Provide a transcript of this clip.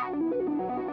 Tchau!